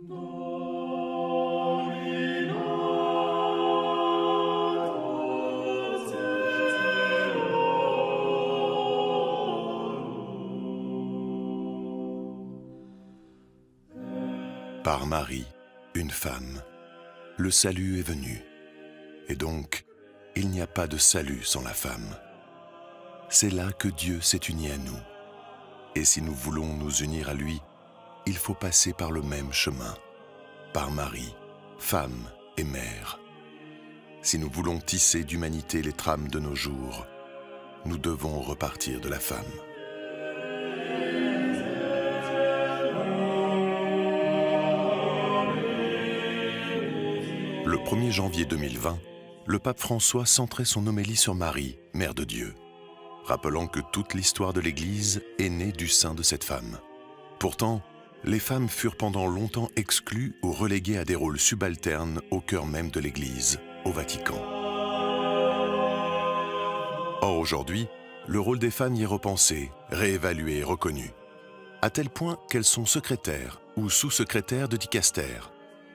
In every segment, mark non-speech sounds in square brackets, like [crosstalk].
Par Marie, une femme, le salut est venu. Et donc, il n'y a pas de salut sans la femme. C'est là que Dieu s'est uni à nous. Et si nous voulons nous unir à lui, il faut passer par le même chemin, par Marie, femme et mère. Si nous voulons tisser d'humanité les trames de nos jours, nous devons repartir de la femme. Le 1er janvier 2020, le pape François centrait son homélie sur Marie, Mère de Dieu, rappelant que toute l'histoire de l'Église est née du sein de cette femme. Pourtant, les femmes furent pendant longtemps exclues ou reléguées à des rôles subalternes au cœur même de l'Église, au Vatican. Or aujourd'hui, le rôle des femmes y est repensé, réévalué et reconnu, à tel point qu'elles sont secrétaires ou sous-secrétaires de dicaster,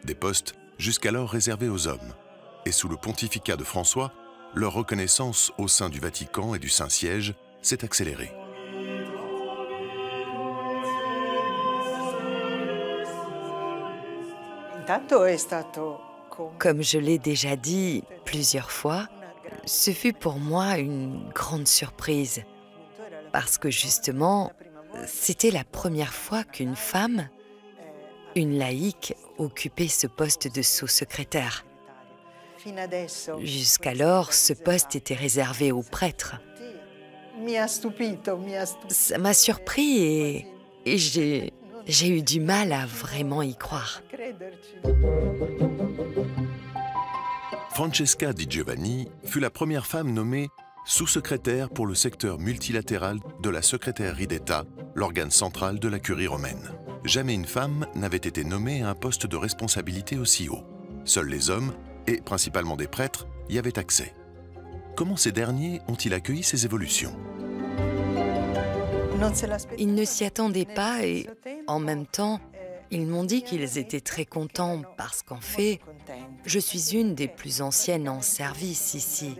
des postes jusqu'alors réservés aux hommes. Et sous le pontificat de François, leur reconnaissance au sein du Vatican et du Saint-Siège s'est accélérée. Comme je l'ai déjà dit plusieurs fois, ce fut pour moi une grande surprise, parce que justement, c'était la première fois qu'une femme, une laïque, occupait ce poste de sous-secrétaire. Jusqu'alors, ce poste était réservé aux prêtres. Ça m'a surpris et, et j'ai j'ai eu du mal à vraiment y croire. Francesca Di Giovanni fut la première femme nommée sous-secrétaire pour le secteur multilatéral de la secrétairerie d'État, l'organe central de la curie romaine. Jamais une femme n'avait été nommée à un poste de responsabilité aussi haut. Seuls les hommes, et principalement des prêtres, y avaient accès. Comment ces derniers ont-ils accueilli ces évolutions? Ils ne s'y attendaient pas et en même temps, ils m'ont dit qu'ils étaient très contents parce qu'en fait, je suis une des plus anciennes en service ici,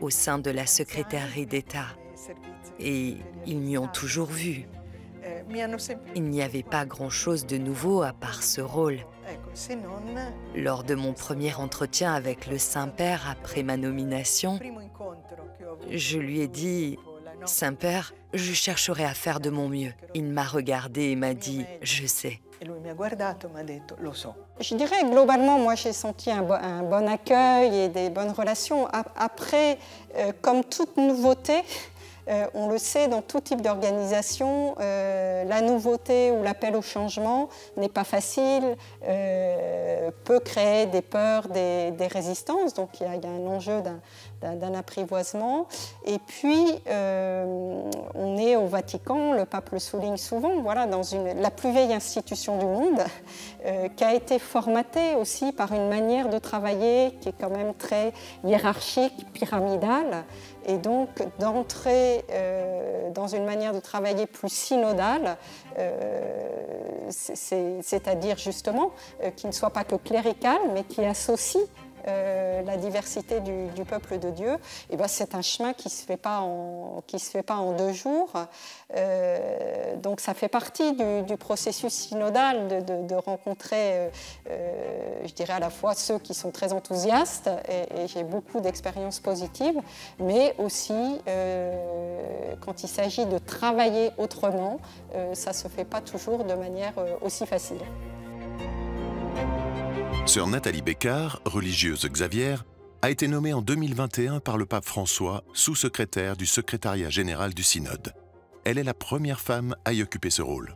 au sein de la secrétairerie d'État. Et ils m'y ont toujours vu. Il n'y avait pas grand-chose de nouveau à part ce rôle. Lors de mon premier entretien avec le Saint-Père après ma nomination, je lui ai dit Saint-Père, je chercherai à faire de mon mieux. Il m'a regardé et m'a dit Je sais. Je dirais globalement, moi j'ai senti un, bon accueil et des bonnes relations. Après, euh, comme toute nouveauté, euh, on le sait, dans tout type d'organisation, euh, la nouveauté ou l'appel au changement n'est pas facile, euh, peut créer des peurs, des, résistances. Donc il y, a un enjeu d'un apprivoisement. Et puis, on est au Vatican, le pape le souligne souvent, voilà, dans la plus vieille institution du monde, qui a été formatée aussi par une manière de travailler qui est quand même très hiérarchique, pyramidale et donc d'entrer euh, dans une manière de travailler plus synodale, euh, c'est-à-dire justement euh, qui ne soit pas que clérical, mais qui associe euh, la diversité du, peuple de Dieu, et eh ben c'est un chemin qui ne se, fait pas en, deux jours. Euh, donc ça fait partie du, processus synodal de, rencontrer, euh, je dirais à la fois ceux qui sont très enthousiastes, et, et j'ai beaucoup d'expériences positives, mais aussi quand il s'agit de travailler autrement, ça ne se fait pas toujours de manière aussi facile. Sœur Nathalie Bécard, religieuse Xavier, a été nommée en 2021 par le pape François sous-secrétaire du secrétariat général du synode. Elle est la première femme à y occuper ce rôle.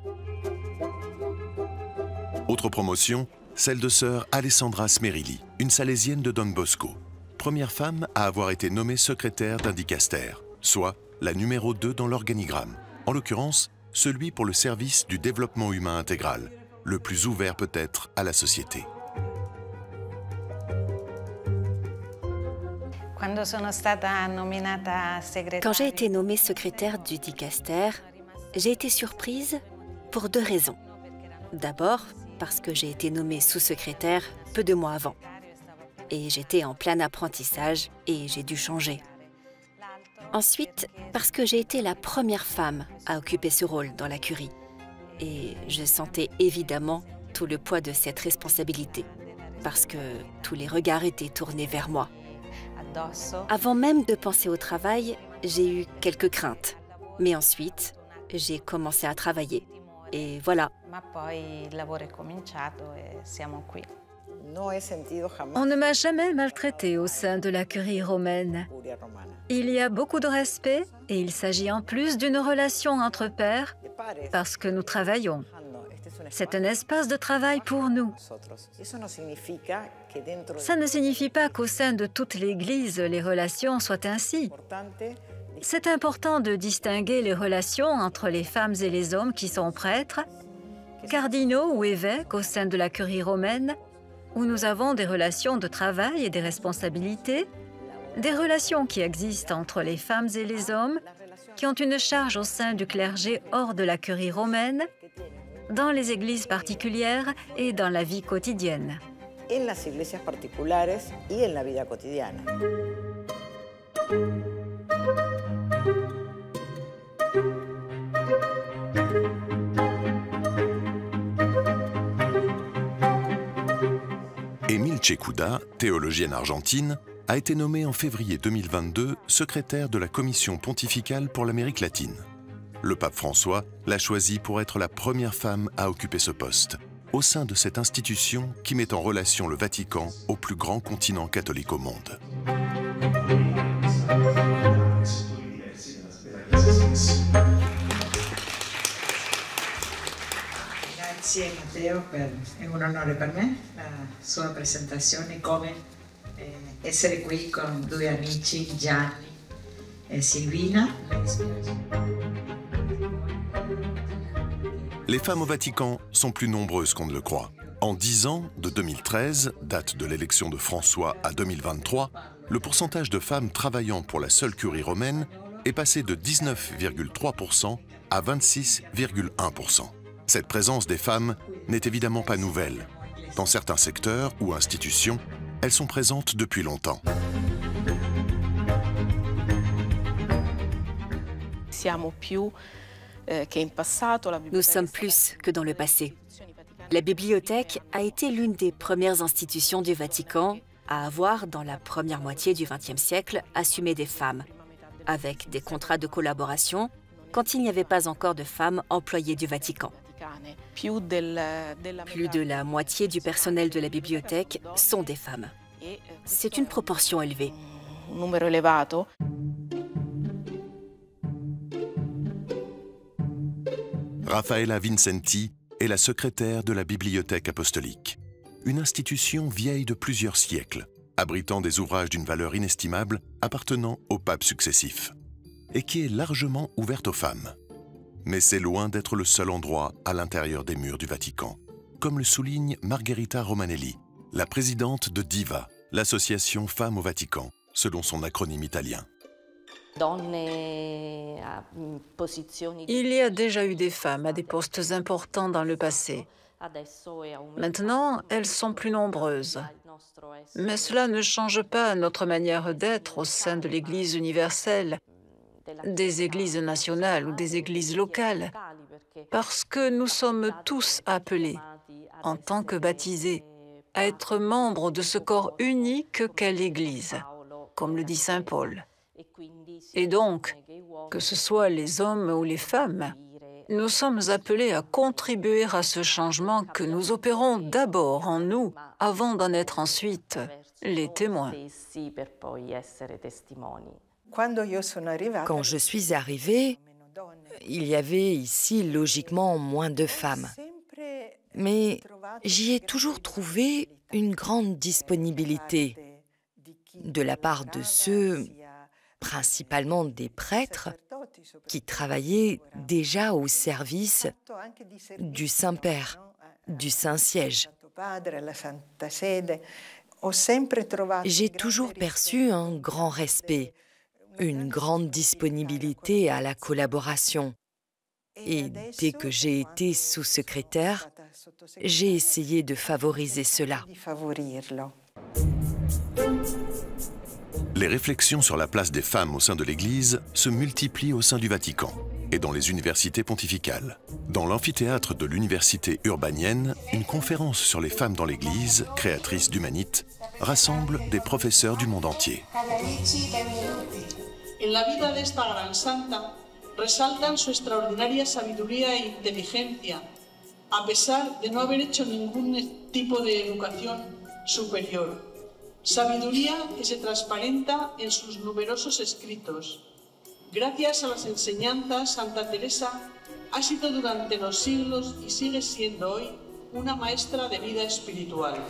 Autre promotion, celle de sœur Alessandra Smerilli, une salésienne de Don Bosco, première femme à avoir été nommée secrétaire d'un soit la numéro 2 dans l'organigramme, en l'occurrence celui pour le service du développement humain intégral, le plus ouvert peut-être à la société. Quand j'ai été nommée secrétaire du dicaster, j'ai été surprise pour deux raisons. D'abord, parce que j'ai été nommée sous-secrétaire peu de mois avant. Et j'étais en plein apprentissage et j'ai dû changer. Ensuite, parce que j'ai été la première femme à occuper ce rôle dans la curie. Et je sentais évidemment tout le poids de cette responsabilité, parce que tous les regards étaient tournés vers moi. Avant même de penser au travail, j'ai eu quelques craintes. Mais ensuite, j'ai commencé à travailler. Et voilà. On ne m'a jamais maltraité au sein de la curie romaine. Il y a beaucoup de respect et il s'agit en plus d'une relation entre pairs parce que nous travaillons. C'est un espace de travail pour nous. Ça ne signifie pas qu'au sein de toute l'Église, les relations soient ainsi. C'est important de distinguer les relations entre les femmes et les hommes qui sont prêtres, cardinaux ou évêques au sein de la curie romaine, où nous avons des relations de travail et des responsabilités, des relations qui existent entre les femmes et les hommes, qui ont une charge au sein du clergé hors de la curie romaine, dans les églises particulières et dans la vie quotidienne. Émile Chekouda, théologienne argentine, a été nommée en février 2022 secrétaire de la Commission pontificale pour l'Amérique latine. Le pape François l'a choisie pour être la première femme à occuper ce poste, au sein de cette institution qui met en relation le Vatican au plus grand continent catholique au monde. Les femmes au Vatican sont plus nombreuses qu'on ne le croit. En 10 ans, de 2013, date de l'élection de François, à 2023, le pourcentage de femmes travaillant pour la seule curie romaine est passé de 19,3% à 26,1%. Cette présence des femmes n'est évidemment pas nouvelle. Dans certains secteurs ou institutions, elles sont présentes depuis longtemps. Nous sommes plus que dans le passé. La bibliothèque a été l'une des premières institutions du Vatican à avoir, dans la première moitié du XXe siècle, assumé des femmes, avec des contrats de collaboration quand il n'y avait pas encore de femmes employées du Vatican. Plus de la moitié du personnel de la bibliothèque sont des femmes. C'est une proportion élevée. Raffaella Vincenti est la secrétaire de la Bibliothèque apostolique, une institution vieille de plusieurs siècles, abritant des ouvrages d'une valeur inestimable appartenant aux papes successifs, et qui est largement ouverte aux femmes. Mais c'est loin d'être le seul endroit à l'intérieur des murs du Vatican, comme le souligne Margherita Romanelli, la présidente de DIVA, l'association Femmes au Vatican, selon son acronyme italien. Il y a déjà eu des femmes à des postes importants dans le passé. Maintenant, elles sont plus nombreuses. Mais cela ne change pas notre manière d'être au sein de l'Église universelle, des églises nationales ou des églises locales, parce que nous sommes tous appelés, en tant que baptisés, à être membres de ce corps unique qu'est l'Église, comme le dit Saint Paul. Et donc, que ce soit les hommes ou les femmes, nous sommes appelés à contribuer à ce changement que nous opérons d'abord en nous avant d'en être ensuite les témoins. Quand je suis arrivée, il y avait ici logiquement moins de femmes. Mais j'y ai toujours trouvé une grande disponibilité de la part de ceux principalement des prêtres qui travaillaient déjà au service du Saint-Père, du Saint-Siège. J'ai toujours perçu un grand respect, une grande disponibilité à la collaboration. Et dès que j'ai été sous-secrétaire, j'ai essayé de favoriser cela. Les réflexions sur la place des femmes au sein de l'Église se multiplient au sein du Vatican et dans les universités pontificales. Dans l'amphithéâtre de l'université urbanienne, une conférence sur les femmes dans l'Église, créatrice d'Humanite, rassemble des professeurs du monde entier. En la vida de esta gran santa resaltan su extraordinaria sabiduría e inteligencia, a pesar de no haber hecho ningún tipo de educación superior. Sabiduría que se transparenta en sus numerosos escritos, Gracias a las enseñanzas, Santa Teresa ha sido durante los siglos y sigue siendo hoy una maestra de vida espiritual.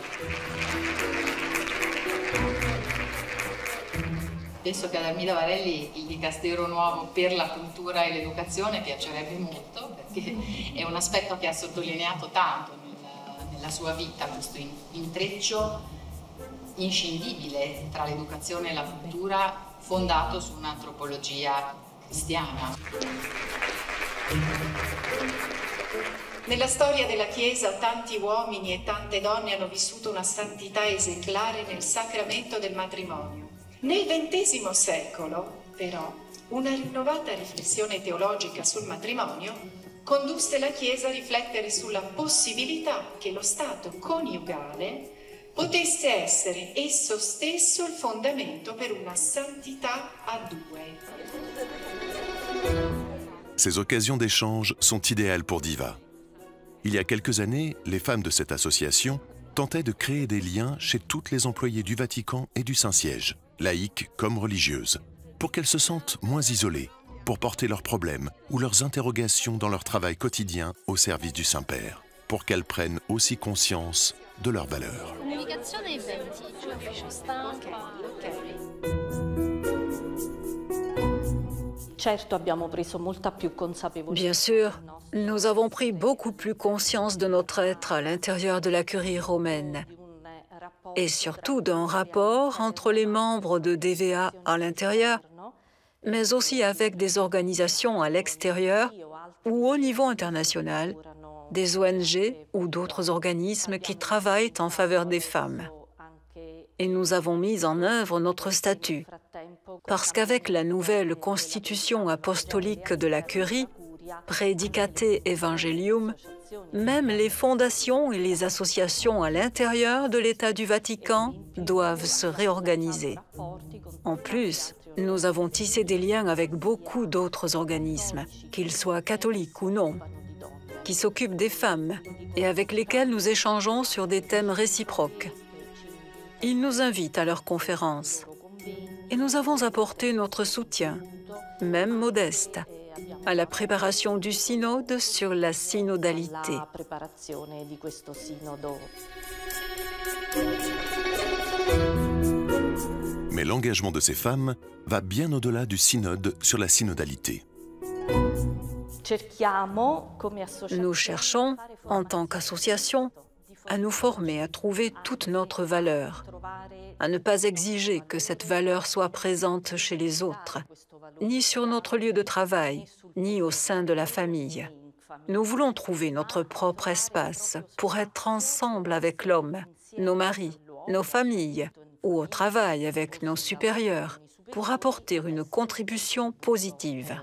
Penso che ad Armida Varelli il Dicastero Nuovo per la cultura e l'educazione piacerebbe molto perché è un aspetto che ha sottolineato tanto nella, nella sua vita, questo intreccio inscindibile tra l'educazione e la cultura fondato su un'antropologia cristiana. Nella storia della Chiesa tanti uomini e tante donne hanno vissuto una santità esemplare nel sacramento del matrimonio. Nel XX secolo, però, una rinnovata riflessione teologica sul matrimonio condusse la Chiesa a riflettere sulla possibilità che lo stato coniugale potesse essere esso stesso il fondamento per una santità a due. Ces occasions d'échange sont idéales pour Diva. Il y a quelques années, les femmes de cette association tentaient de créer des liens chez toutes les employées du Vatican et du Saint-Siège, laïques comme religieuses, pour qu'elles se sentent moins isolées, pour porter leurs problèmes ou leurs interrogations dans leur travail quotidien au service du Saint-Père, pour qu'elles prennent aussi conscience de leurs valeurs. Bien sûr, nous avons pris beaucoup plus conscience de notre être à l'intérieur de la curie romaine. Et surtout d'un rapport entre les membres de DVA à l'intérieur, mais aussi avec des organisations à l'extérieur ou au niveau international des ONG ou d'autres organismes qui travaillent en faveur des femmes. Et nous avons mis en œuvre notre statut, parce qu'avec la nouvelle constitution apostolique de la Curie, Predicate Evangelium, même les fondations et les associations à l'intérieur de l'État du Vatican doivent se réorganiser. En plus, nous avons tissé des liens avec beaucoup d'autres organismes, qu'ils soient catholiques ou non, qui s'occupent des femmes et avec lesquels nous échangeons sur des thèmes réciproques. Ils nous invitent à leurs conférences et nous avons apporté notre soutien, même modeste, à la préparation du synode sur la synodalité. Mais l'engagement de ces femmes va bien au-delà du synode sur la synodalité. Nous cherchons, en tant qu'association, à nous former, à trouver toute notre valeur, à ne pas exiger que cette valeur soit présente chez les autres, ni sur notre lieu de travail, ni au sein de la famille. Nous voulons trouver notre propre espace pour être ensemble avec l'homme, nos maris, nos familles, ou au travail avec nos supérieurs, pour apporter une contribution positive.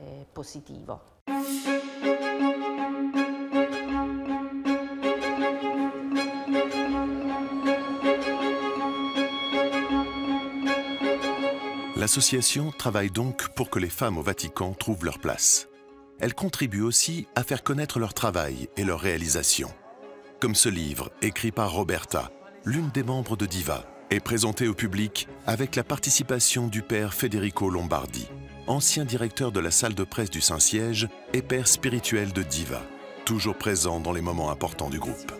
L'association travaille donc pour que les femmes au Vatican trouvent leur place. Elle contribue aussi à faire connaître leur travail et leurs réalisations. Comme ce livre, écrit par Roberta, l'une des membres de Diva, est présenté au public avec la participation du père Federico Lombardi, ancien directeur de la salle de presse du Saint-Siège et père spirituel de Diva, toujours présent dans les moments importants du groupe.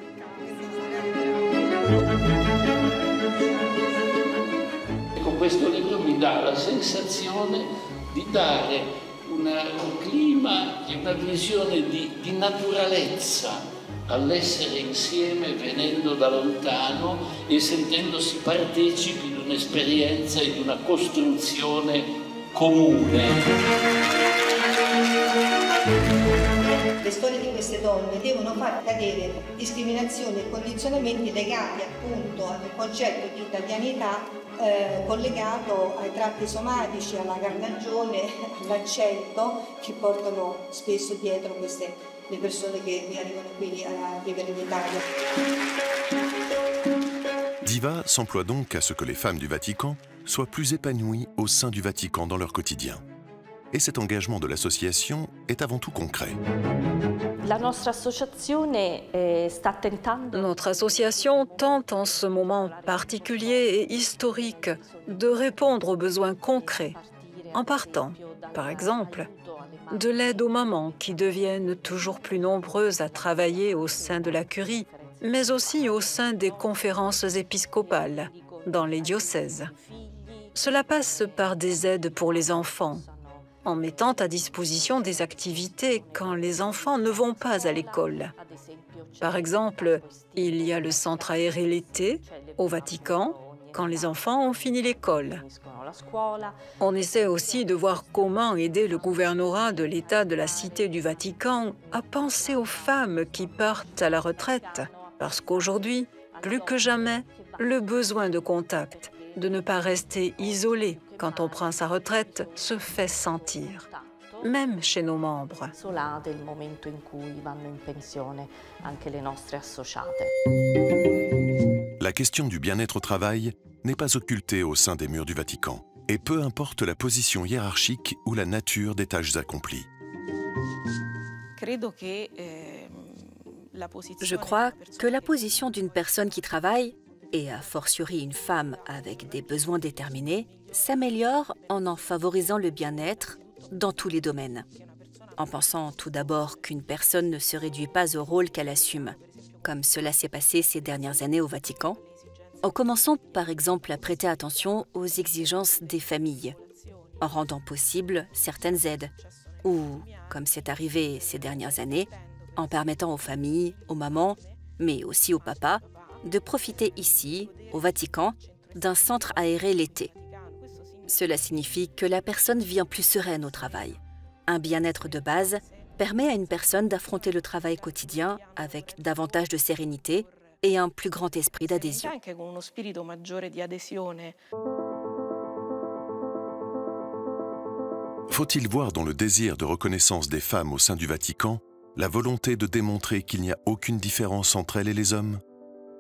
Dà la sensazione di dare una, un clima e una visione di, di naturalezza all'essere insieme venendo da lontano e sentendosi partecipi di un'esperienza e di una costruzione comune. le storie di queste donne devono far cadere discriminazioni e condizionamenti legati appunto al concetto di italianità eh, collegato ai tratti somatici, alla carnagione, [laughs] all'accento che portano spesso dietro queste le persone che arrivano qui a vivere in Italia. Diva s'emploie donc à ce que les femmes du Vatican soient plus épanouies au sein du Vatican dans leur quotidien. Et cet engagement de l'association est avant tout concret. Notre association tente en ce moment particulier et historique de répondre aux besoins concrets en partant, par exemple, de l'aide aux mamans qui deviennent toujours plus nombreuses à travailler au sein de la curie, mais aussi au sein des conférences épiscopales dans les diocèses. Cela passe par des aides pour les enfants, en mettant à disposition des activités quand les enfants ne vont pas à l'école. Par exemple, il y a le centre aéré l'été au Vatican quand les enfants ont fini l'école. On essaie aussi de voir comment aider le gouvernorat de l'État de la Cité du Vatican à penser aux femmes qui partent à la retraite, parce qu'aujourd'hui, plus que jamais, le besoin de contact, de ne pas rester isolé quand on prend sa retraite, se fait sentir, même chez nos membres. La question du bien-être au travail n'est pas occultée au sein des murs du Vatican, et peu importe la position hiérarchique ou la nature des tâches accomplies. Je crois que la position d'une personne qui travaille, et a fortiori une femme avec des besoins déterminés, s'améliore en en favorisant le bien-être dans tous les domaines. En pensant tout d'abord qu'une personne ne se réduit pas au rôle qu'elle assume, comme cela s'est passé ces dernières années au Vatican, en commençant par exemple à prêter attention aux exigences des familles, en rendant possible certaines aides, ou, comme c'est arrivé ces dernières années, en permettant aux familles, aux mamans, mais aussi aux papas, de profiter ici, au Vatican, d'un centre aéré l'été. Cela signifie que la personne vient plus sereine au travail. Un bien-être de base permet à une personne d'affronter le travail quotidien avec davantage de sérénité et un plus grand esprit d'adhésion. Faut-il voir dans le désir de reconnaissance des femmes au sein du Vatican la volonté de démontrer qu'il n'y a aucune différence entre elles et les hommes?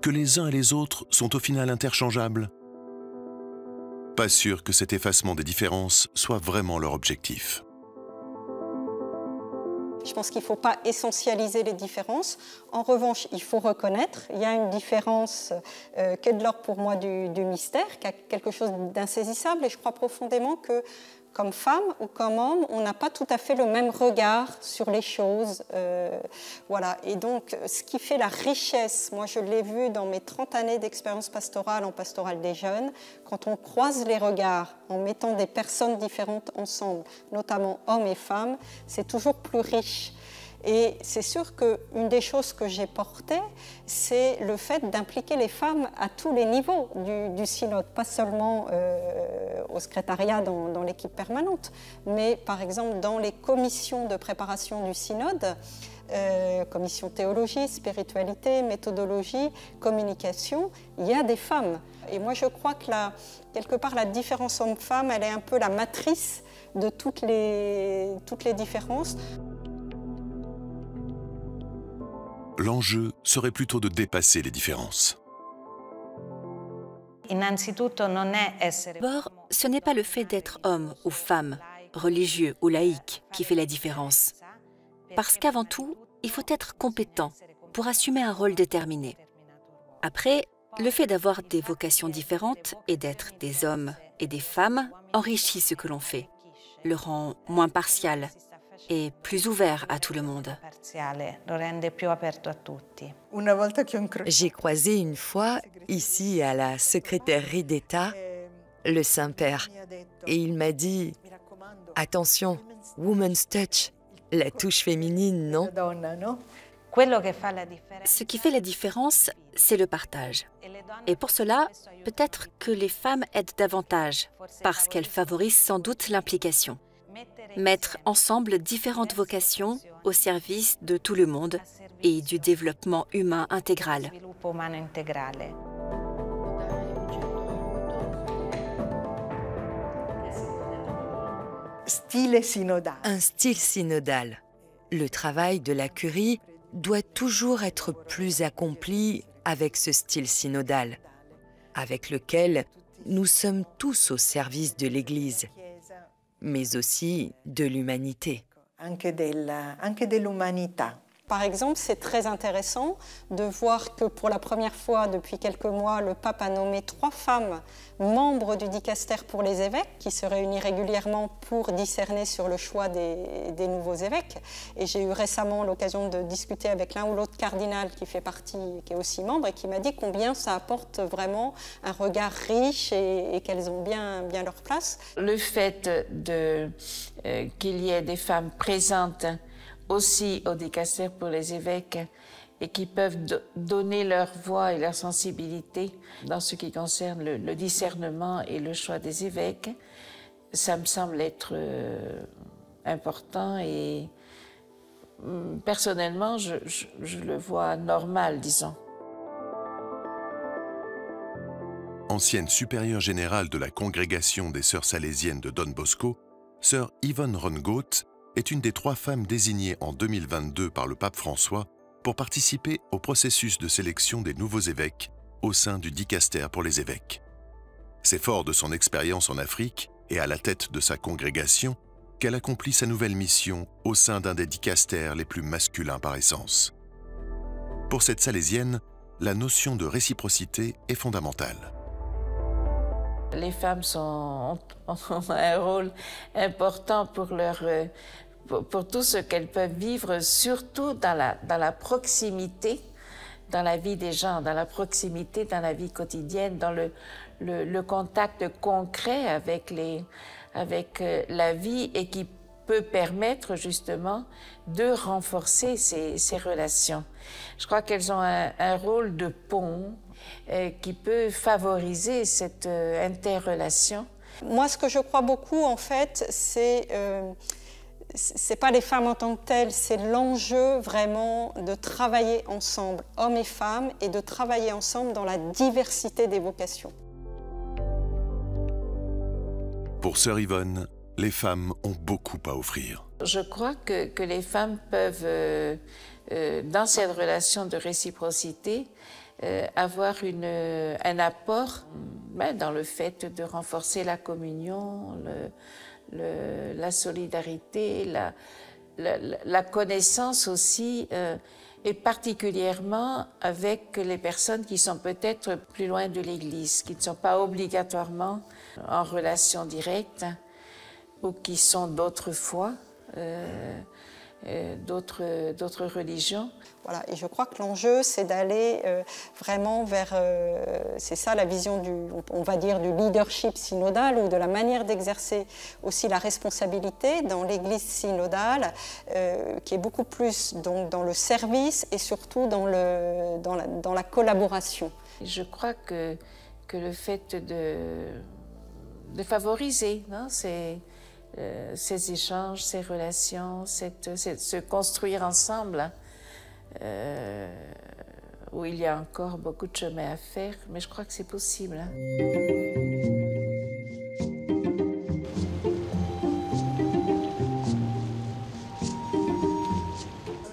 Que les uns et les autres sont au final interchangeables? Pas sûr que cet effacement des différences soit vraiment leur objectif. Je pense qu'il ne faut pas essentialiser les différences. En revanche, il faut reconnaître, il y a une différence euh, qui est de l'ordre pour moi du, du mystère, qui a quelque chose d'insaisissable, et je crois profondément que comme femme ou comme homme, on n'a pas tout à fait le même regard sur les choses. Euh, voilà. Et donc, ce qui fait la richesse, moi je l'ai vu dans mes 30 années d'expérience pastorale en pastorale des jeunes, quand on croise les regards en mettant des personnes différentes ensemble, notamment hommes et femmes, c'est toujours plus riche. Et c'est sûr qu'une des choses que j'ai portées, c'est le fait d'impliquer les femmes à tous les niveaux du, synode, pas seulement euh, au secrétariat dans, l'équipe permanente, mais par exemple dans les commissions de préparation du synode. Euh, commission théologie, spiritualité, méthodologie, communication, il y a des femmes. Et moi je crois que quelque part la différence homme-femme, elle est un peu la matrice de toutes les, toutes les différences. L'enjeu serait plutôt de dépasser les différences. D'abord, ce n'est pas le fait d'être homme ou femme, religieux ou laïque qui fait la différence. Parce qu'avant tout, il faut être compétent pour assumer un rôle déterminé. Après, le fait d'avoir des vocations différentes et d'être des hommes et des femmes enrichit ce que l'on fait, le rend moins partial et plus ouvert à tout le monde. J'ai croisé une fois, ici à la secrétairie d'État, le Saint-Père, et il m'a dit Attention, woman's touch, la touche féminine, non? Ce qui fait la différence, c'est le partage. Et pour cela, peut-être que les femmes aident davantage, parce qu'elles favorisent sans doute l'implication. Mettre ensemble différentes vocations au service de tout le monde et du développement humain intégral. Un style synodal. Le travail de la curie doit toujours être plus accompli avec ce style synodal, avec lequel nous sommes tous au service de l'Église, mais aussi de l'humanité. Par exemple, c'est très intéressant de voir que pour la première fois depuis quelques mois, le pape a nommé trois femmes membres du dicaster pour les évêques qui se réunissent régulièrement pour discerner sur le choix des, nouveaux évêques. Et j'ai eu récemment l'occasion de discuter avec l'un ou l'autre cardinal qui fait partie, qui est aussi membre et qui m'a dit combien ça apporte vraiment un regard riche et, qu'elles ont bien, leur place. Le fait euh, qu'il y ait des femmes présentes aussi au dicaster pour les évêques et qui peuvent donner leur voix et leur sensibilité dans ce qui concerne le, discernement et le choix des évêques, ça me semble être euh, important et mm, personnellement, je, le vois normal, disons. Ancienne supérieure générale de la congrégation des sœurs salésiennes de Don Bosco, sœur Yvonne Rongoat est une des trois femmes désignées en 2022 par le pape François pour participer au processus de sélection des nouveaux évêques au sein du dicaster pour les évêques. C'est fort de son expérience en Afrique et à la tête de sa congrégation qu'elle accomplit sa nouvelle mission au sein d'un des dicastères les plus masculins par essence. Pour cette Salésienne, la notion de réciprocité est fondamentale. Les femmes ont [laughs] un rôle important pour, tout ce qu'elles peuvent vivre, surtout dans la, proximité dans la vie des gens, dans la proximité, dans la vie quotidienne, dans le, contact concret avec, euh, la vie et qui peut permettre justement de renforcer ces, relations. Je crois qu'elles ont un, rôle de pont qui peut favoriser cette euh, interrelation. Moi, ce que je crois beaucoup, en fait, c'est euh, c'est pas les femmes en tant que telles, c'est l'enjeu vraiment de travailler ensemble, hommes et femmes, et de travailler ensemble dans la diversité des vocations. Pour Sœur Yvonne, les femmes ont beaucoup à offrir. Je crois que, que les femmes peuvent, euh, euh, dans cette relation de réciprocité, euh, avoir une, un apport ben, dans le fait de renforcer la communion, la solidarité, la, connaissance aussi, et particulièrement avec les personnes qui sont peut-être plus loin de l'Église, qui ne sont pas obligatoirement en relation directe ou qui sont d'autres foi, euh, euh, d'autres religions. Voilà, et je crois que l'enjeu, c'est d'aller euh, vraiment vers, c'est ça la vision du, on va dire, du leadership synodal ou de la manière d'exercer aussi la responsabilité dans l'Église synodale, qui est beaucoup plus donc, dans le service et surtout dans, le, dans, la, dans la collaboration. Je crois que, que le fait de, de favoriser, c'est euh, ces échanges, ces relations, cette, se construire ensemble, hein. euh, où il y a encore beaucoup de chemin à faire, mais je crois que c'est possible. Hein.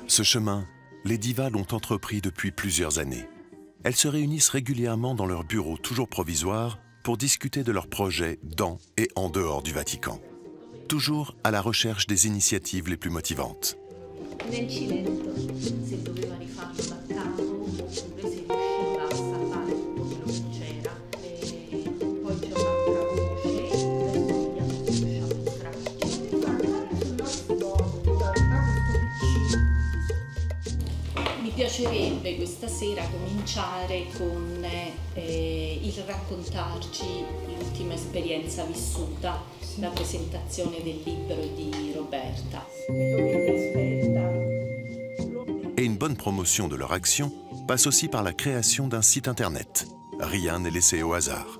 Ce chemin, les divas l'ont entrepris depuis plusieurs années. Elles se réunissent régulièrement dans leur bureau toujours provisoire pour discuter de leurs projets dans et en dehors du Vatican toujours à la recherche des initiatives les plus motivantes. Piacerebbe questa sera cominciare con eh, il raccontarci l'ultima esperienza vissuta la presentazione del libro di Roberta. Et une bonne promotion de leur action passe aussi par la création d'un site internet. Rien n'est laissé au hasard.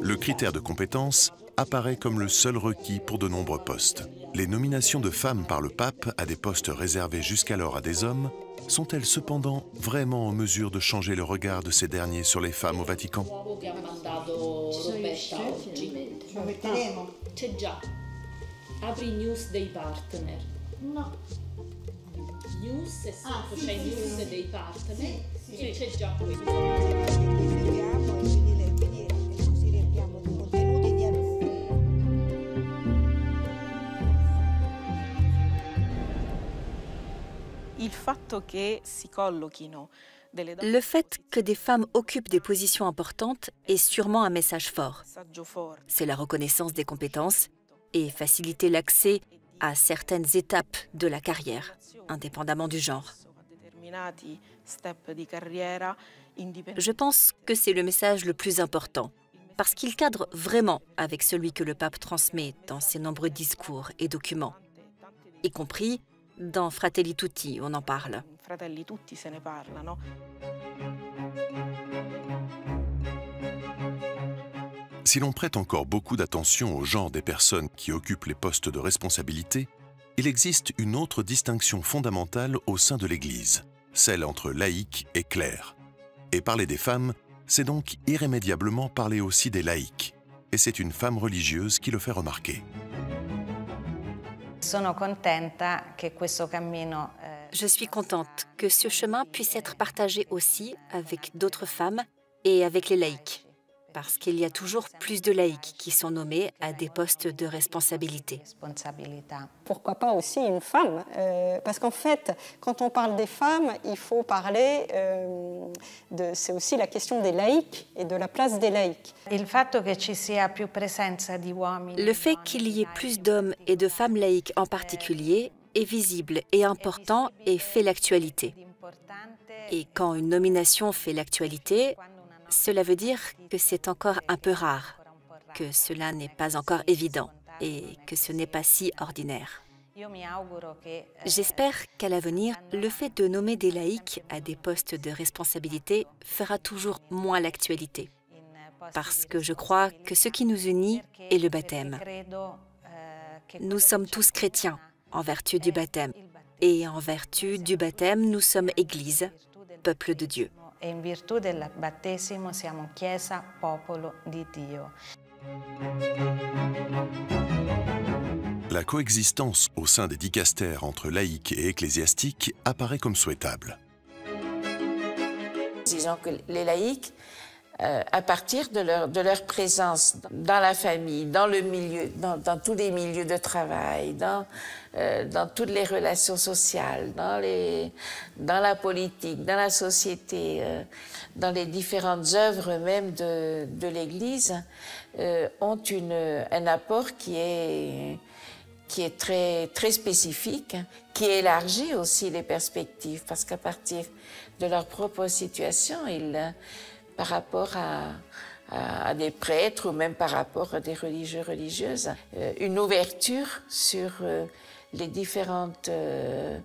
Le critère de compétence apparaît comme le seul requis pour de nombreux postes. Les nominations de femmes par le pape à des postes réservés jusqu'alors à des hommes sont-elles cependant vraiment en mesure de changer le regard de ces derniers sur les femmes au Vatican? Le fait que des femmes occupent des positions importantes est sûrement un message fort. C'est la reconnaissance des compétences et faciliter l'accès à certaines étapes de la carrière, indépendamment du genre. Je pense que c'est le message le plus important, parce qu'il cadre vraiment avec celui que le pape transmet dans ses nombreux discours et documents, y compris dans Fratelli Tutti, on en parle. Si l'on prête encore beaucoup d'attention au genre des personnes qui occupent les postes de responsabilité, il existe une autre distinction fondamentale au sein de l'Église, celle entre laïcs et clercs. Et parler des femmes, c'est donc irrémédiablement parler aussi des laïcs. Et c'est une femme religieuse qui le fait remarquer. Eh, Je suis contente que ce chemin puisse être partagé aussi avec d'autres femmes et avec les laïcs parce qu'il y a toujours plus de laïcs qui sont nommés à des postes de responsabilité. Pourquoi pas aussi une femme euh, Parce qu'en fait, quand on parle des femmes, il faut parler euh, de. C'est aussi la question des laïcs et de la place des laïcs. Le fait qu'il y ait plus d'hommes et de femmes laïques en particulier est visible et important et fait l'actualité. Et quand une nomination fait l'actualité, cela veut dire que c'est encore un peu rare, que cela n'est pas encore évident et que ce n'est pas si ordinaire. J'espère qu'à l'avenir, le fait de nommer des laïcs à des postes de responsabilité fera toujours moins l'actualité, parce que je crois que ce qui nous unit est le baptême. Nous sommes tous chrétiens en vertu du baptême, et en vertu du baptême, nous sommes Église, peuple de Dieu e in virtù del battesimo siamo Chiesa, popolo di Dio. La coexistence au sein des dicastères entre laïcs et ecclésiastiques apparaît comme souhaitable. Disons que les laïcs euh, à partir de leur, de leur présence dans la famille, dans le milieu, dans, dans tous les milieux de travail, dans, euh, dans toutes les relations sociales, dans, les, dans la politique, dans la société, euh, dans les différentes œuvres même de, de l'Église, euh, ont une, un apport qui est, qui est très, très spécifique, qui élargit aussi les perspectives, parce qu'à partir de leur propre situation, ils par rapport à, des prêtres ou même par rapport à des religieux religieuses, euh, une ouverture sur euh, euh,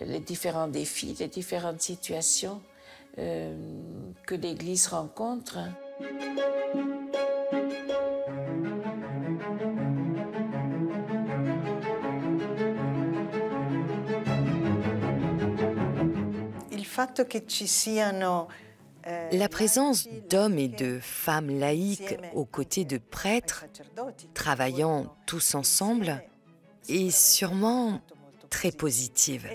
les différents défis, les différentes situations que l'Église rencontre. Il ci la présence d'hommes et de femmes laïques aux côtés de prêtres, travaillant tous ensemble, est sûrement très positive.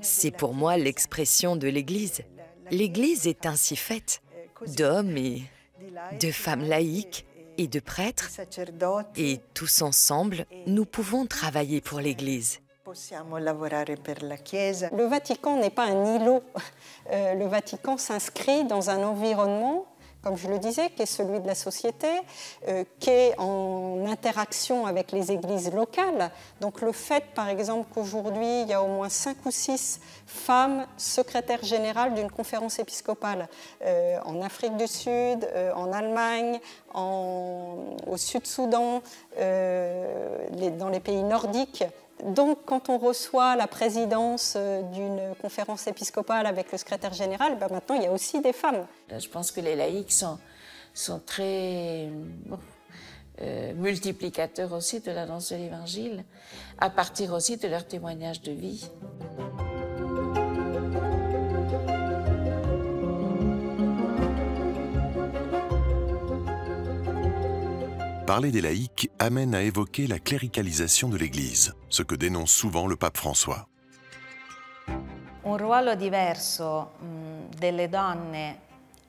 C'est pour moi l'expression de l'Église. L'Église est ainsi faite d'hommes et de femmes laïques et de prêtres, et tous ensemble, nous pouvons travailler pour l'Église. Le Vatican n'est pas un îlot. Euh, le Vatican s'inscrit dans un environnement, comme je le disais, qui est celui de la société, euh, qui est en interaction avec les églises locales. Donc le fait, par exemple, qu'aujourd'hui, il y a au moins cinq ou six femmes secrétaires générales d'une conférence épiscopale euh, en Afrique du Sud, en Allemagne, au Sud-Soudan, dans les pays nordiques, donc, quand on reçoit la présidence euh, d'une conférence épiscopale avec le secrétaire général, ben maintenant, il y a aussi des femmes. Je pense que les laïcs sont, très, euh, multiplicateurs aussi de l'annonce de l'Évangile, à partir aussi de leur témoignage de vie. Parler des laïcs amène à évoquer la cléricalisation de l'Église, ce que dénonce souvent le pape François. Un ruolo diverso mm, delle donne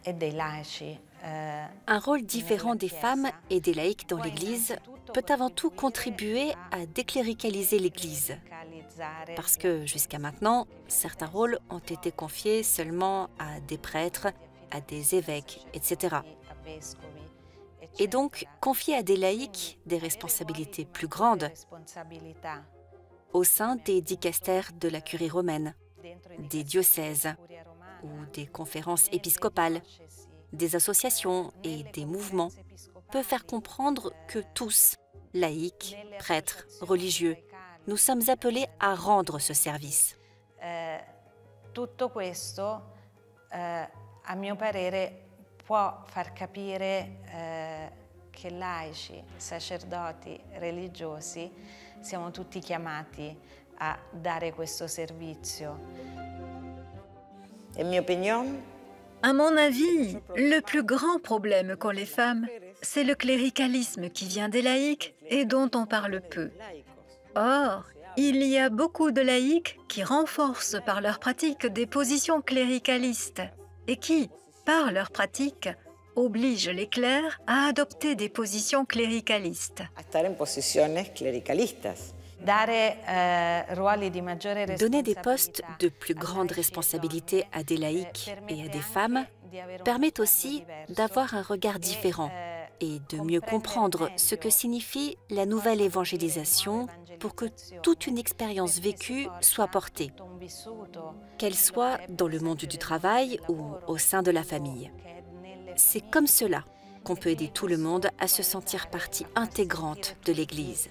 e dei laici un rôle différent des femmes et des laïcs dans l'Église peut avant tout contribuer à décléricaliser l'Église. Parce que jusqu'à maintenant, certains rôles ont été confiés seulement à des prêtres, à des évêques, etc. Et donc, confier à des laïcs des responsabilités plus grandes au sein des dicastères de la curie romaine, des diocèses ou des conférences épiscopales des associations et des mouvements peut faire comprendre que tous, laïcs, prêtres, religieux, nous sommes appelés à rendre ce service. Mio parere, può far capire eh, che laici, sacerdoti, religiosi siamo tutti chiamati a dare questo servizio. Opinione, à mon avis, le plus grand problème qu'ont les femmes, c'est le cléricalisme qui vient des laïcs et dont on parle peu. Or, il y a beaucoup de laïcs qui renforcent par leur pratique des positions cléricalistes et qui, par leur pratique, obligent les clercs à adopter des positions cléricalistes. Eh, Donner des postes de plus grande responsabilité à des laïcs et à des femmes permet aussi d'avoir un regard différent et de mieux comprendre ce que signifie la nouvelle évangélisation pour que toute une expérience vécue soit portée, qu'elle soit dans le monde du travail ou au sein de la famille. C'est comme cela qu'on peut aider tout le monde à se sentir partie intégrante de l'Église.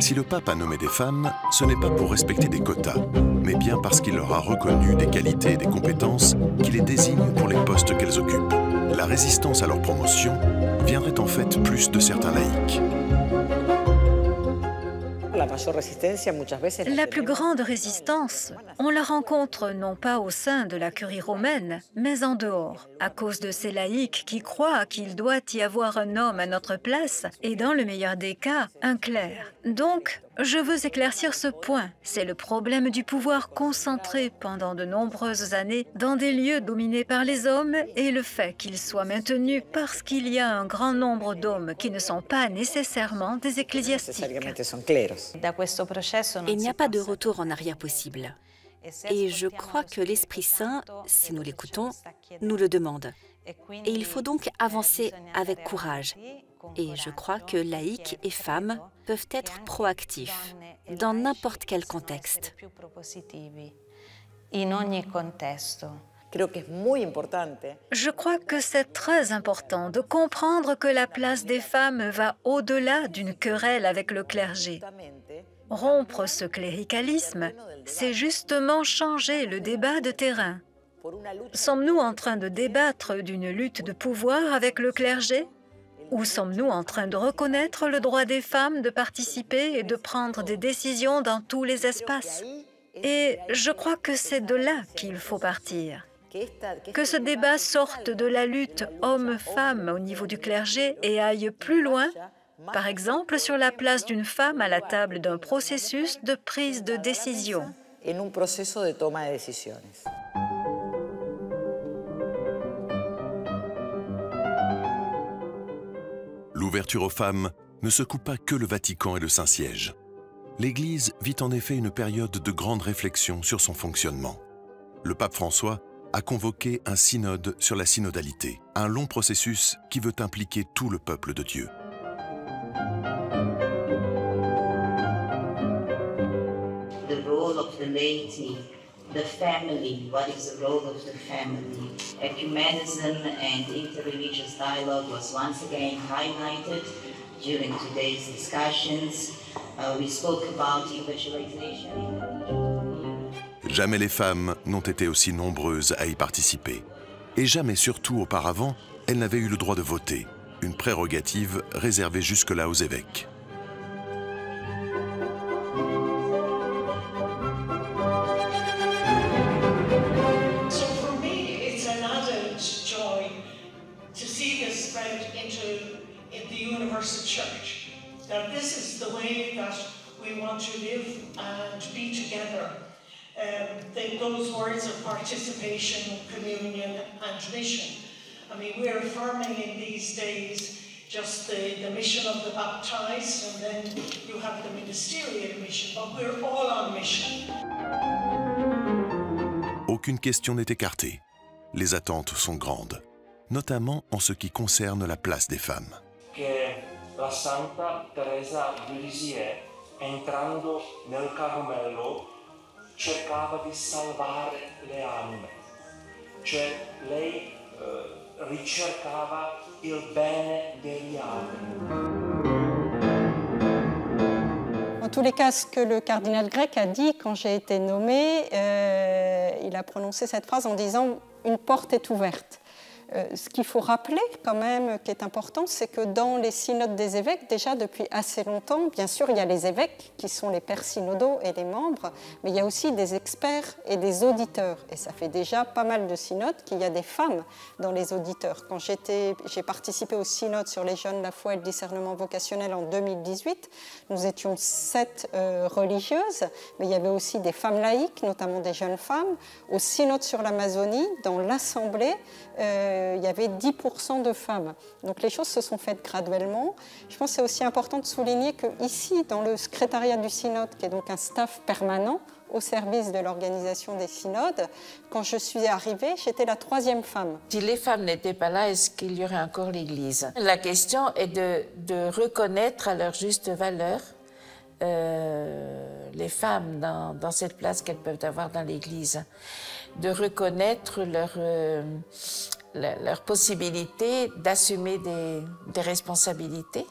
Si le pape a nommé des femmes, ce n'est pas pour respecter des quotas, mais bien parce qu'il leur a reconnu des qualités et des compétences qui les désignent pour les postes qu'elles occupent. La résistance à leur promotion viendrait en fait plus de certains laïcs. La plus grande résistance, on la rencontre non pas au sein de la curie romaine, mais en dehors, à cause de ces laïcs qui croient qu'il doit y avoir un homme à notre place et, dans le meilleur des cas, un clerc. Donc, je veux éclaircir ce point. C'est le problème du pouvoir concentré pendant de nombreuses années dans des lieux dominés par les hommes et le fait qu'il soit maintenu parce qu'il y a un grand nombre d'hommes qui ne sont pas nécessairement des ecclésiastiques. Il n'y a pas de retour en arrière possible. Et je crois que l'Esprit Saint, si nous l'écoutons, nous le demande. Et il faut donc avancer avec courage. Et je crois que laïcs et femmes peuvent être proactifs dans n'importe quel contexte. Je crois que c'est très important de comprendre que la place des femmes va au-delà d'une querelle avec le clergé. Rompre ce cléricalisme, c'est justement changer le débat de terrain. Sommes-nous en train de débattre d'une lutte de pouvoir avec le clergé? Ou sommes-nous en train de reconnaître le droit des femmes de participer et de prendre des décisions dans tous les espaces? Et je crois que c'est de là qu'il faut partir. Que ce débat sorte de la lutte homme-femme au niveau du clergé et aille plus loin, par exemple sur la place d'une femme à la table d'un processus de prise de décision. L'ouverture aux femmes ne secoue pas que le Vatican et le Saint-Siège. L'Église vit en effet une période de grande réflexion sur son fonctionnement. Le pape François a convoqué un synode sur la synodalité, un long processus qui veut impliquer tout le peuple de Dieu. The family, what is the role of the family? Ecumenism and interreligious dialogue was once again highlighted during today's discussions. Uh, we spoke about. Jamais les femmes n'ont été aussi nombreuses à y participer. Et jamais surtout auparavant, elle n'avait eu le droit de voter, une prérogative réservée jusque-là aux évêques. Aucune question n'est écartée. Les attentes sont grandes, notamment en ce qui concerne la place des femmes. Que la Santa Teresa de Lisieux, entrando nel Carmelo, cercava di salvare le anime, cioè lei eh, ricercava il bene degli altri. Tous les cas, ce que le cardinal grec a dit quand j'ai été nommé, euh, il a prononcé cette phrase en disant Une porte est ouverte. Euh, ce qu'il faut rappeler quand même, qui est important, c'est que dans les synodes des évêques, déjà depuis assez longtemps, bien sûr, il y a les évêques qui sont les pères synodaux et les membres, mais il y a aussi des experts et des auditeurs. Et ça fait déjà pas mal de synodes qu'il y a des femmes dans les auditeurs. Quand j'ai participé au synode sur les jeunes, la foi et le discernement vocationnel en 2018, nous étions sept euh, religieuses, mais il y avait aussi des femmes laïques, notamment des jeunes femmes. Au synode sur l'Amazonie, dans l'Assemblée, euh, il y avait 10% de femmes. Donc les choses se sont faites graduellement. Je pense que c'est aussi important de souligner qu'ici, dans le secrétariat du synode, qui est donc un staff permanent au service de l'organisation des synodes, quand je suis arrivée, j'étais la troisième femme. Si les femmes n'étaient pas là, est-ce qu'il y aurait encore l'Église? La question est de, reconnaître à leur juste valeur euh, les femmes dans, cette place qu'elles peuvent avoir dans l'Église de reconnaître leur, euh, leur possibilité d'assumer des, responsabilités,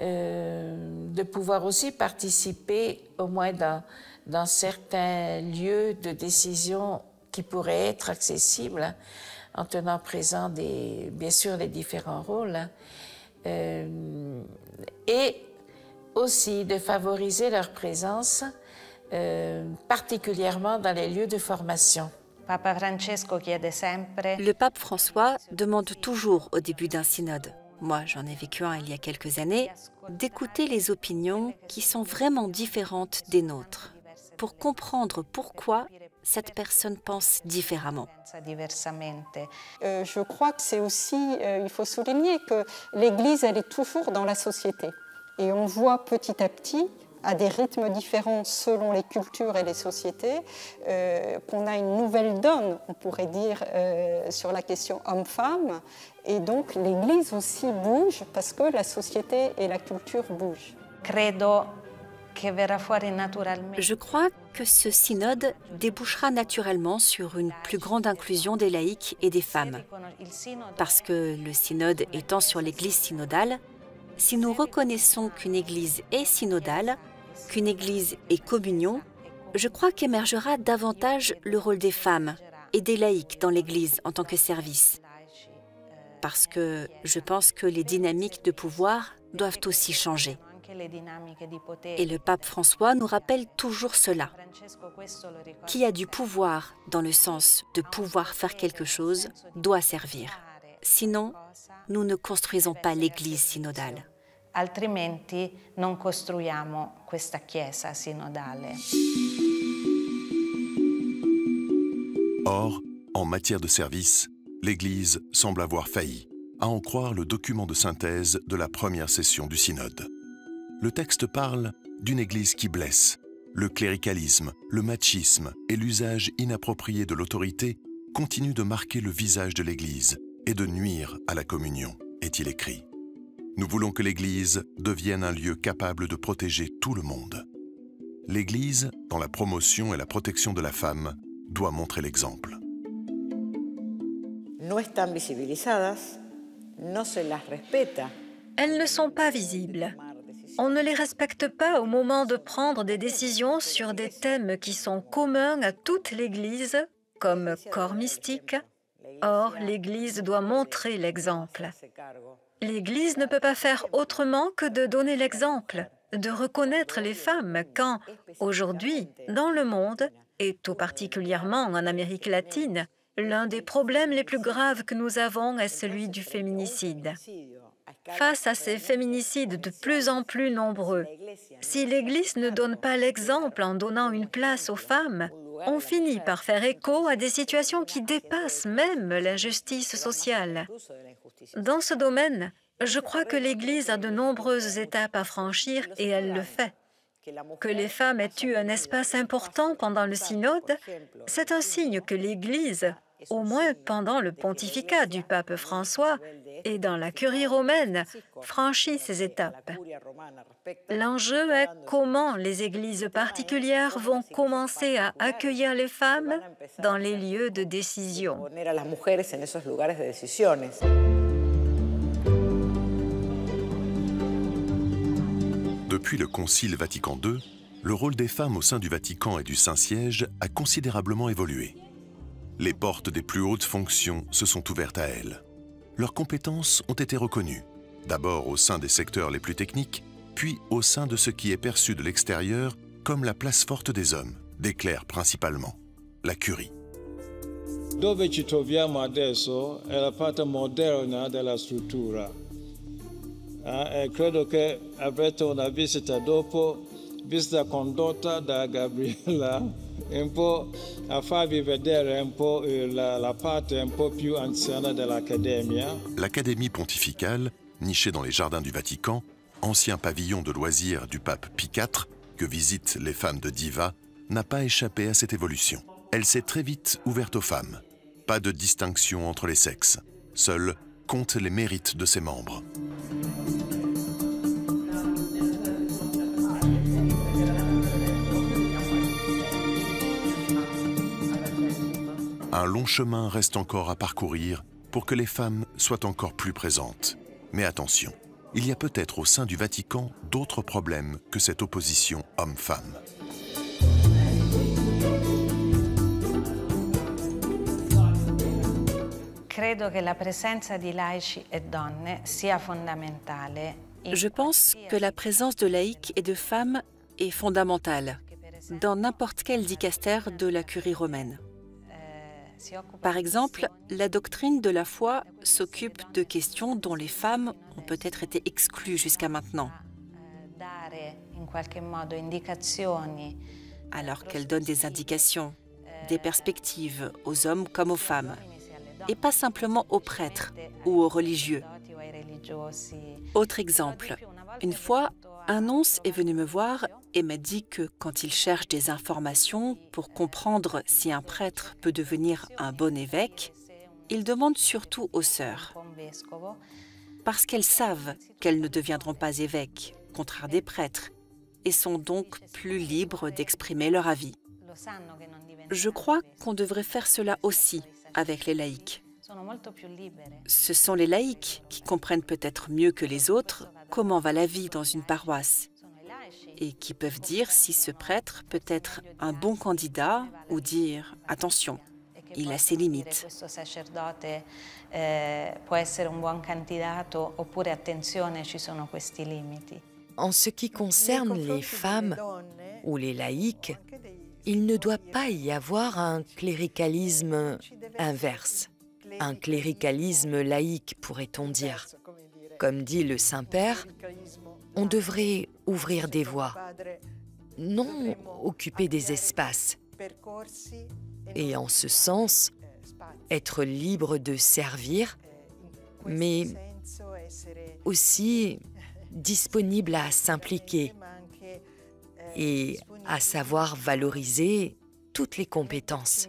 euh, de pouvoir aussi participer au moins dans, certains lieux de décision qui pourraient être accessibles en tenant présent bien sûr les différents rôles euh, et aussi de favoriser leur présence euh, particulièrement dans les lieux de formation. Le pape François demande toujours au début d'un synode, moi j'en ai vécu un il y a quelques années, d'écouter les opinions qui sont vraiment différentes des nôtres, pour comprendre pourquoi cette personne pense différemment. Euh, je crois que c'est aussi, euh, il faut souligner que l'Église, elle est toujours dans la société. Et on voit petit à petit à des rythmes différents selon les cultures et les sociétés, euh, qu'on a une nouvelle donne, on pourrait dire, euh, sur la question homme-femme. Et donc l'Église aussi bouge parce que la société et la culture bougent. Je crois que ce synode débouchera naturellement sur une plus grande inclusion des laïcs et des femmes. Parce que le synode étant sur l'Église synodale, si nous reconnaissons qu'une Église est synodale, qu'une Église est communion, je crois qu'émergera davantage le rôle des femmes et des laïcs dans l'Église en tant que service. Parce que je pense que les dynamiques de pouvoir doivent aussi changer. Et le pape François nous rappelle toujours cela. Qui a du pouvoir dans le sens de pouvoir faire quelque chose doit servir. Sinon, nous ne construisons pas l'Église synodale. Altrimenti non costruiamo questa Chiesa sinodale. Or, en matière de service, l'Église semble avoir failli, à en croire le document de synthèse de la première session du synode. Le texte parle d'une Église qui blesse. Le cléricalisme, le machisme et l'usage inapproprié de l'autorité continuent de marquer le visage de l'Église et de nuire à la communion, est-il écrit. Nous voulons que l'Église devienne un lieu capable de protéger tout le monde. L'Église, dans la promotion et la protection de la femme, doit montrer l'exemple. Elles ne sont pas visibles. On ne les respecte pas au moment de prendre des décisions sur des thèmes qui sont communs à toute l'Église, comme corps mystique, Or, l'Église doit montrer l'exemple. L'Église ne peut pas faire autrement que de donner l'exemple, de reconnaître les femmes quand, aujourd'hui, dans le monde, et tout particulièrement en Amérique latine, l'un des problèmes les plus graves que nous avons est celui du féminicide. Face à ces féminicides de plus en plus nombreux, si l'Église ne donne pas l'exemple en donnant une place aux femmes, on finit par faire écho à des situations qui dépassent même l'injustice sociale. Dans ce domaine, je crois que l'Église a de nombreuses étapes à franchir et elle le fait. Que les femmes aient eu un espace important pendant le synode, c'est un signe que l'Église, au moins pendant le pontificat du pape François et dans la curie romaine, franchit ces étapes. L'enjeu est comment les églises particulières vont commencer à accueillir les femmes dans les lieux de décision. Depuis le Concile Vatican II, le rôle des femmes au sein du Vatican et du Saint-Siège a considérablement évolué. Les portes des plus hautes fonctions se sont ouvertes à elles. Leurs compétences ont été reconnues, d'abord au sein des secteurs les plus techniques, puis au sein de ce qui est perçu de l'extérieur comme la place forte des hommes, des clercs principalement, la curie. Dove ci troviamo adesso è la parte moderna della struttura. Eh, e credo che avrete una visita dopo, visita condotta da Gabriella dell'Accademia. L'Académie pontificale, nichée dans les jardins du Vatican, ancien pavillon de loisirs du pape Pie IV, que visitent les femmes de Diva, n'a pas échappé à cette évolution. Elle s'est très vite ouverte aux femmes. Pas de distinction entre les sexes. Seuls comptent les mérites de ses membres. Un long chemin reste encore à parcourir pour que les femmes soient encore plus présentes. Mais attention, il y a peut-être au sein du Vatican d'autres problèmes que cette opposition homme-femme. Je pense que la présence de laïcs et de femmes est fondamentale dans n'importe quel dicastère de la curie romaine. Par exemple, la doctrine de la foi s'occupe de questions dont les femmes ont peut-être été exclues jusqu'à maintenant. Alors qu'elle donne des indications, des perspectives aux hommes comme aux femmes, et pas simplement aux prêtres ou aux religieux. Autre exemple, une fois, un nonce est venu me voir et m'a dit que quand il cherche des informations pour comprendre si un prêtre peut devenir un bon évêque, il demande surtout aux sœurs. Parce qu'elles savent qu'elles ne deviendront pas évêques, contraire des prêtres, et sont donc plus libres d'exprimer leur avis. Je crois qu'on devrait faire cela aussi avec les laïcs. Ce sont les laïcs qui comprennent peut-être mieux que les autres comment va la vie dans une paroisse et qui peuvent dire si ce prêtre peut être un bon candidat ou dire attention, il a ses limites. En ce qui concerne les femmes ou les laïcs, il ne doit pas y avoir un cléricalisme inverse, un cléricalisme laïque, pourrait-on dire. Comme dit le Saint-Père, on devrait ouvrir des voies, non occuper des espaces. Et en ce sens, être libre de servir, mais aussi disponible à s'impliquer et à savoir valoriser toutes les compétences.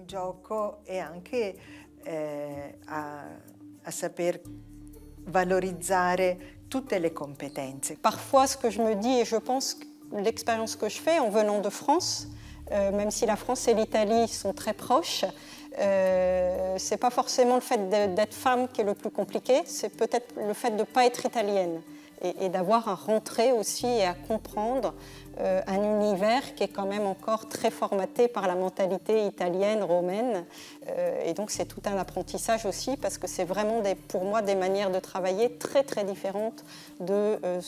Valorizzare tutte le competenze. Parfois, ce que je me dis, et je pense l'expérience que je fais en venant de France, euh, même si la France et l'Italie sont très proches, euh, c'est pas forcément le fait d'être femme qui est le plus compliqué, c'est peut-être le fait de ne pas être italienne. et, d'avoir à rentrer aussi et à comprendre euh, un univers qui est quand même encore très formaté par la mentalité italienne, romaine. Euh, et donc c'est tout un apprentissage aussi parce que c'est vraiment pour moi des manières de travailler très très différentes de euh,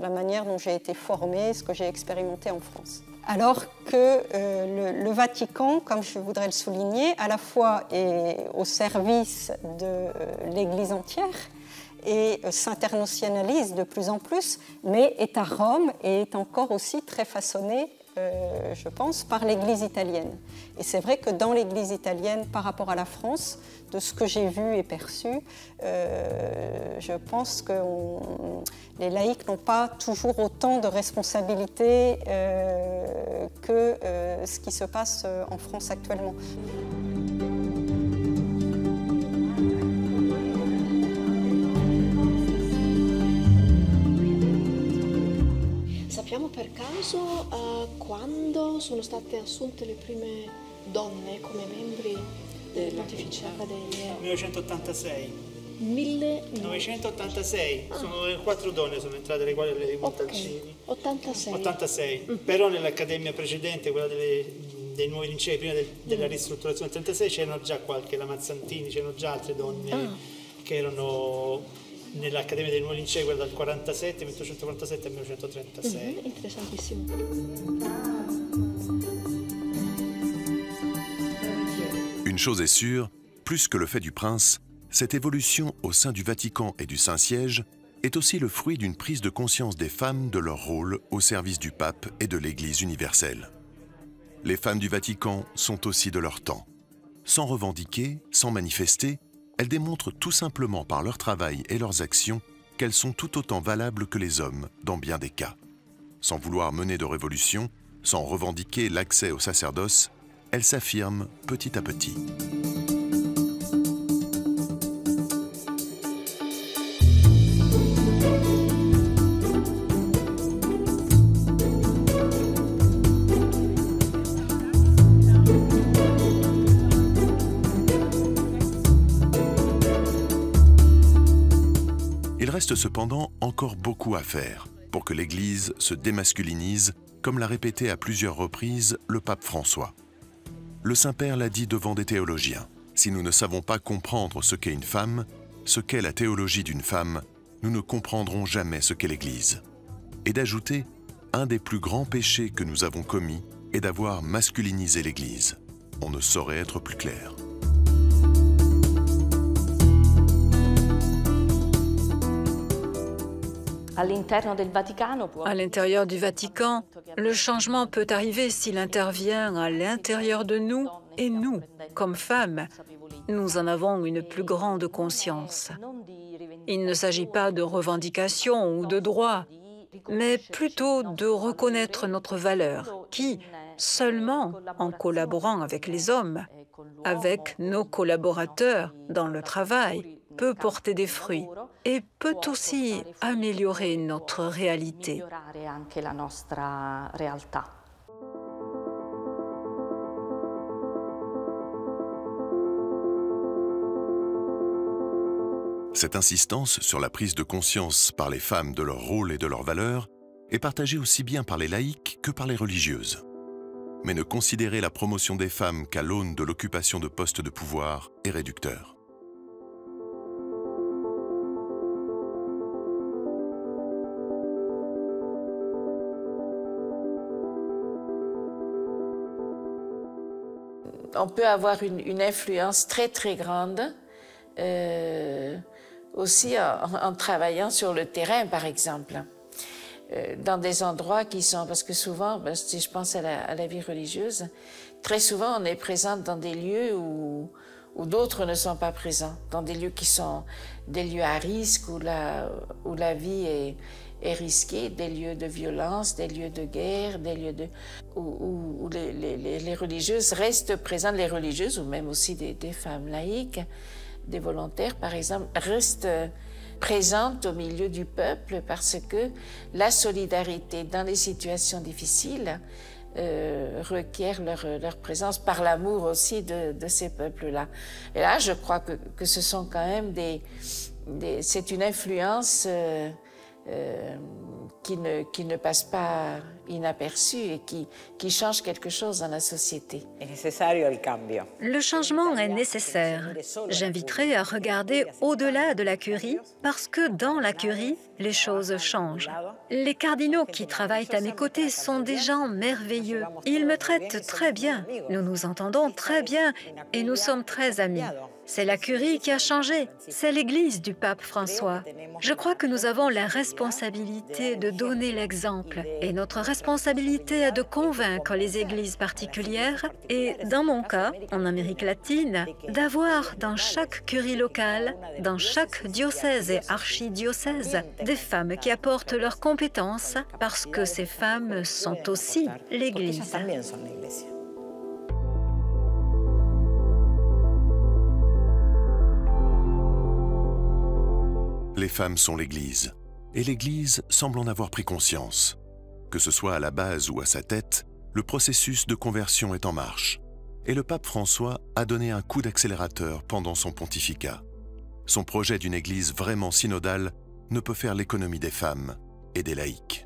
la manière dont j'ai été formée, ce que j'ai expérimenté en France. Alors que le, Vatican, comme je voudrais le souligner, à la fois est au service de l'Église entière, et euh, s'internationalise de plus en plus, mais est à Rome et est encore aussi très façonné, euh, je pense, par l'Église italienne. Et c'est vrai que dans l'Église italienne, par rapport à la France, de ce que j'ai vu et perçu, euh, je pense que les laïcs n'ont pas toujours autant de responsabilités que ce qui se passe en France actuellement. Sappiamo per caso uh, quando sono state assunte le prime donne come membri del Pontificia Accademia? 1986. 1986, ah. sono quattro donne sono entrate, le quali le Montalcini. Okay. 86. 86, mm. però nell'accademia precedente, quella delle, dei nuovi licei, prima del, della mm. ristrutturazione del 36, c'erano già qualche, la Mazzantini, c'erano già altre donne ah. che erano nell'Accademia dei Nuovi Licei, quella dal 47, 1847 al 1936. Mm-hmm, interessantissimo. Une chose est sûre, plus que le fait du prince, cette évolution au sein du Vatican et du Saint-Siège est aussi le fruit d'une prise de conscience des femmes de leur rôle au service du pape et de l'Église universelle. Les femmes du Vatican sont aussi de leur temps. Sans revendiquer, sans manifester, elles démontrent tout simplement par leur travail et leurs actions qu'elles sont tout autant valables que les hommes dans bien des cas. Sans vouloir mener de révolution, sans revendiquer l'accès au sacerdoce, elles s'affirment petit à petit. Reste cependant encore beaucoup à faire pour que l'Église se démasculinise, comme l'a répété à plusieurs reprises le pape François. Le Saint-Père l'a dit devant des théologiens. Si nous ne savons pas comprendre ce qu'est une femme, ce qu'est la théologie d'une femme, nous ne comprendrons jamais ce qu'est l'Église. Et d'ajouter, un des plus grands péchés que nous avons commis est d'avoir masculinisé l'Église. On ne saurait être plus clair. À l'intérieur du Vatican, le changement peut arriver s'il intervient à l'intérieur de nous et nous, comme femmes, nous en avons une plus grande conscience. Il ne s'agit pas de revendications ou de droits, mais plutôt de reconnaître notre valeur, qui, seulement en collaborant avec les hommes, avec nos collaborateurs dans le travail, peut porter des fruits et peut aussi améliorer notre réalité. Cette insistance sur la prise de conscience par les femmes de leur rôle et de leurs valeurs est partagée aussi bien par les laïcs que par les religieuses. Mais ne considérer la promotion des femmes qu'à l'aune de l'occupation de postes de pouvoir est réducteur. On peut avoir une, influence très très grande euh, aussi en, travaillant sur le terrain, par exemple, euh, dans des endroits qui sont, parce que souvent, ben, si je pense à la, vie religieuse, très souvent on est présente dans des lieux où, d'autres ne sont pas présents, dans des lieux qui sont des lieux à risque, où la vie est, est risqué, des lieux de violence, des lieux de guerre, des lieux de, où, les, les, les, religieuses restent présentes, les religieuses ou même aussi des, des, femmes laïques, des volontaires par exemple, restent présentes au milieu du peuple parce que la solidarité dans les situations difficiles euh, requiert leur, leur, présence par l'amour aussi de, de ces peuples-là. Et là, je crois que, que ce sont quand même des... des c'est une influence... Euh, euh, qui, ne, qui ne passe pas inaperçu et qui, qui change quelque chose dans la société. Le changement est nécessaire. J'inviterai à regarder au-delà de la curie parce que dans la curie, les choses changent. Les cardinaux qui travaillent à mes côtés sont des gens merveilleux. Ils me traitent très bien. Nous nous entendons très bien et nous sommes très amis. C'est la curie qui a changé. C'est l'Église du pape François. Je crois que nous avons la responsabilité de donner l'exemple. Et notre responsabilité est de convaincre les églises particulières et, dans mon cas, en Amérique latine, d'avoir dans chaque curie locale, dans chaque diocèse et archidiocèse, des femmes qui apportent leurs compétences parce que ces femmes sont aussi l'Église. Les femmes sont l'Église, et l'Église semble en avoir pris conscience. Que ce soit à la base ou à sa tête, le processus de conversion est en marche, et le pape François a donné un coup d'accélérateur pendant son pontificat. Son projet d'une Église vraiment synodale ne peut faire l'économie des femmes et des laïcs.